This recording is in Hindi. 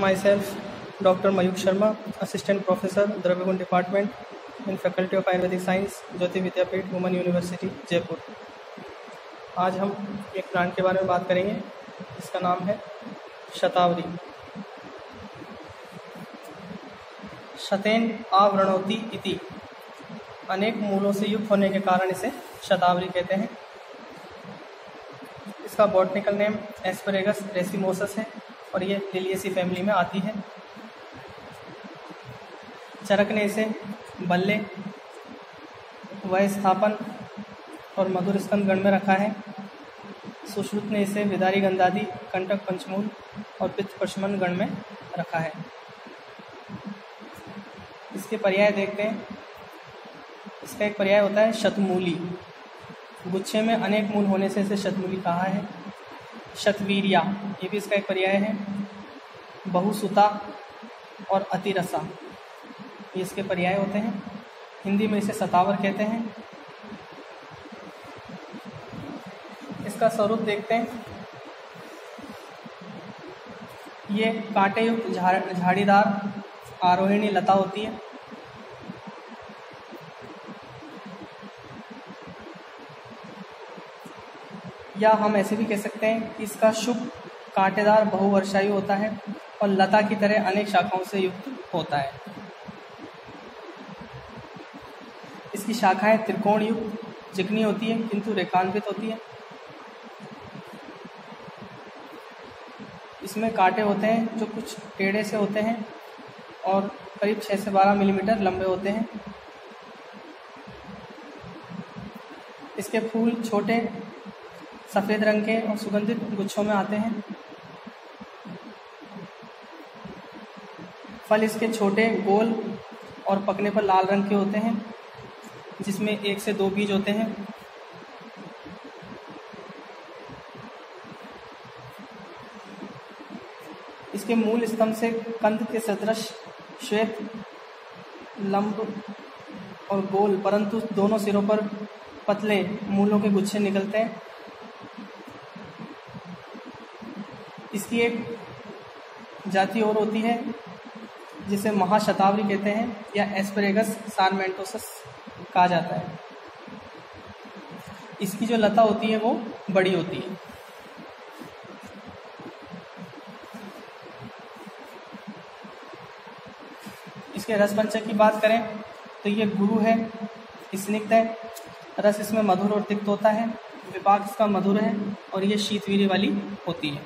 myself Dr. Mayuk Sharma, Assistant Professor, Dravigun Department in Faculty of Ayurvedic Science, Jyoti Vidyapeeth woman university Jaipur आज हम एक प्लांट के बारे में बात करेंगे। इसका नाम है शतावरी। शतेन आवरणोति इति। अनेक मूलों से युक्त होने के कारण इसे शतावरी कहते हैं। इसका बॉटनिकल नेम एस्परेगस रेसिमोसस है। और ये लिलियसी फैमिली में आती है। चरक ने इसे बल्ले वय स्थापन और मधुर स्कंद गण में रखा है। सुश्रुत ने इसे विदारी गंधादि, कंटक पंचमूल और पित्त पशमन गण में रखा है। इसके पर्याय देखते हैं। इसका एक पर्याय होता है शतमूली। गुच्छे में अनेक मूल होने से इसे शतमूली कहा है। शतवीरिया, ये भी इसका एक पर्याय है। बहुसुता और अतिरसा, ये इसके पर्याय होते हैं। हिंदी में इसे सतावर कहते हैं। इसका स्वरूप देखते हैं। ये कांटे युक्त झाड़ीदार आरोहिणी लता होती है। या हम ऐसे भी कह सकते हैं कि इसका शुभ कांटेदार बहुवर्षायु होता है और लता की तरह अनेक शाखाओं से युक्त होता है। इसकी शाखाएँ त्रिकोण युक्त चिकनी होती है, किंतु रेखान्वित होती है। इसमें कांटे होते हैं जो कुछ टेढ़े से होते हैं और करीब छः से बारह मिलीमीटर लंबे होते हैं। इसके फूल छोटे सफ़ेद रंग के और सुगंधित गुच्छों में आते हैं। फल इसके छोटे, गोल और पकने पर लाल रंग के होते हैं, जिसमें एक से दो बीज होते हैं। इसके मूल स्तंभ से कंद के सदृश, श्वेत, लंब और गोल, परंतु दोनों सिरों पर पतले मूलों के गुच्छे निकलते हैं। इसकी एक जाति और होती है, जिसे महाशतावरी कहते हैं, या एस्परेगस सारमेंटोसस कहा जाता है। इसकी जो लता होती है, वो बड़ी होती है। इसके रस पंचक की बात करें तो ये गुरु है, स्निग्ध है। रस इसमें मधुर और तिक्त होता है, विपाक इसका मधुर है, और ये शीतवीरी वाली होती है।